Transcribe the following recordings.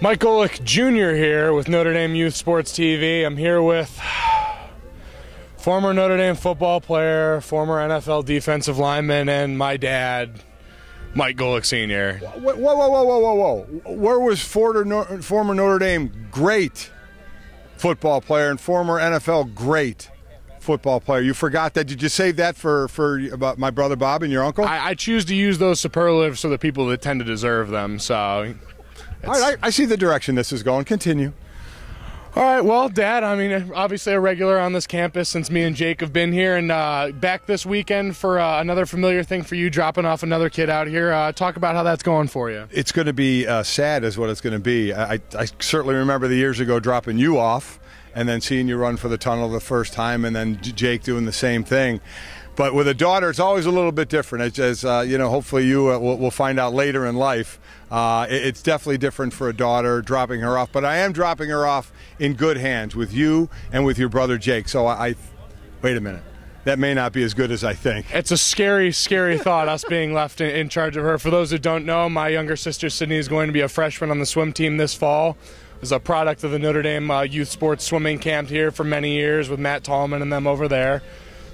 Mike Golic Jr. here with Notre Dame Youth Sports TV. I'm here with former Notre Dame football player, former NFL defensive lineman, and my dad, Mike Golic Sr. Whoa, whoa, whoa, whoa, whoa, whoa! Where was former, former Notre Dame great football player and former NFL great football player? You forgot that. Did you save that for for about my brother Bob and your uncle? I, I choose to use those superlatives for the people that tend to deserve them. So all right, I, I see the direction this is going. Continue. All right, well, Dad, I mean, obviously a regular on this campus since me and Jake have been here, and uh, back this weekend for uh, another familiar thing for you, dropping off another kid out here. Uh, talk about how that's going for you. It's going to be uh, sad, is what it's going to be. I, I certainly remember the years ago dropping you off and then seeing you run for the tunnel the first time, and then Jake doing the same thing. But with a daughter, it's always a little bit different. As, as uh, you know, hopefully you uh, will, will, find out later in life. Uh, it, it's definitely different for a daughter dropping her off. But I am dropping her off in good hands with you and with your brother Jake. So I, I wait a minute that may not be as good as I think. It's a scary, scary thought, us being left in, in, charge of her. For those who don't know, my younger sister Sydney is going to be a freshman on the swim team this fall. Is a product of the Notre Dame uh, youth sports swimming camp here for many years with Matt Tallman and them over there.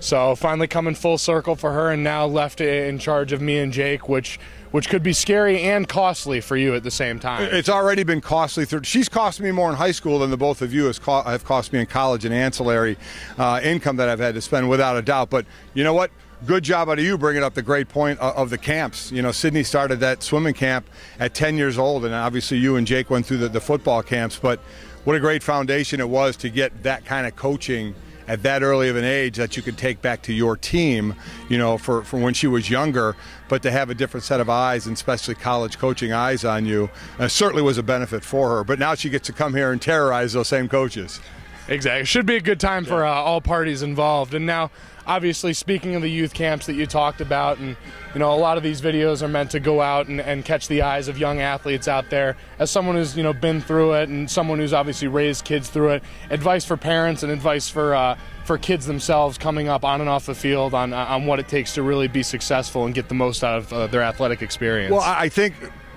So finally coming full circle for her, and now left in charge of me and Jake, which which could be scary and costly for you at the same time. It's already been costly. She's cost me more in high school than the both of you have cost me in college and ancillary uh, income that I've had to spend, without a doubt. But you know what? Good job out of you bringing up the great point of the camps. You know, Sydney started that swimming camp at 10 years old, and obviously you and Jake went through the, the football camps. But what a great foundation it was to get that kind of coaching at that early of an age that you could take back to your team, you know, for, for when she was younger, but to have a different set of eyes, and especially college coaching eyes on you, uh, certainly was a benefit for her. But now she gets to come here and terrorize those same coaches. Exactly. Should be a good time for uh, all parties involved. And now, obviously, speaking of the youth camps that you talked about, and you know, a lot of these videos are meant to go out and, and catch the eyes of young athletes out there. As someone who's you know been through it, and someone who's obviously raised kids through it, advice for parents and advice for uh, for kids themselves coming up on and off the field on on what it takes to really be successful and get the most out of uh, their athletic experience. Well, I think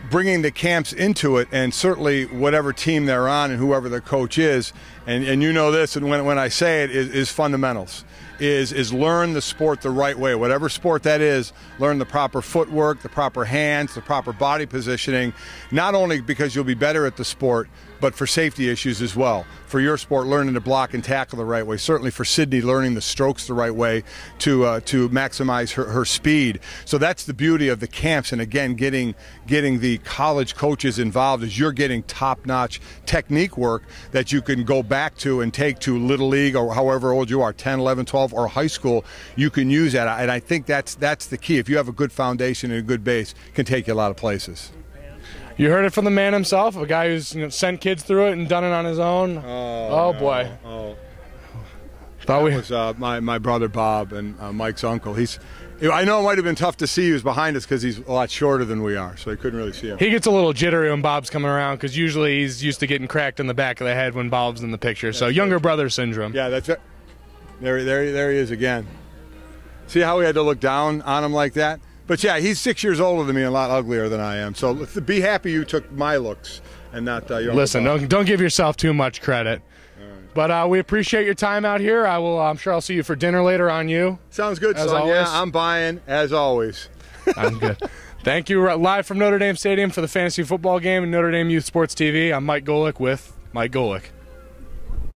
bringing the camps into it, and certainly whatever team they're on and whoever the coach is, and, and you know this, and when, when I say it, is, is fundamentals. Is, is learn the sport the right way. Whatever sport that is, learn the proper footwork, the proper hands, the proper body positioning, not only because you'll be better at the sport, but for safety issues as well. For your sport, learning to block and tackle the right way. Certainly for Sydney, learning the strokes the right way to uh, to maximize her, her speed. So that's the beauty of the camps, and again, getting getting the college coaches involved is you're getting top-notch technique work that you can go back to and take to little league or however old you are, 10, 11, 12, or high school. You can use that, and I think that's that's the key. If you have a good foundation and a good base, can take you a lot of places. You heard it from the man himself, a guy who's you know, sent kids through it and done it on his own. Oh, oh no. boy. Oh. Thought that we was uh, my, my brother Bob and uh, Mike's uncle. He's I know it might have been tough to see. He was behind us because he's a lot shorter than we are, so I couldn't really see him. He gets a little jittery when Bob's coming around because usually he's used to getting cracked in the back of the head when Bob's in the picture. That's so younger brother syndrome. Yeah, that's it. There, there, there he is again. See how we had to look down on him like that? But yeah, he's six years older than me and a lot uglier than I am. So be happy you took my looks and not uh, your. Listen, don't don't give yourself too much credit. But uh, we appreciate your time out here. I will. I'm sure I'll see you for dinner later on you. Sounds good, as son. Always. Yeah, I'm buying as always. I'm good. Thank you. Live from Notre Dame Stadium for the fantasy football game and Notre Dame Youth Sports TV. I'm Mike Golic with Mike Golic.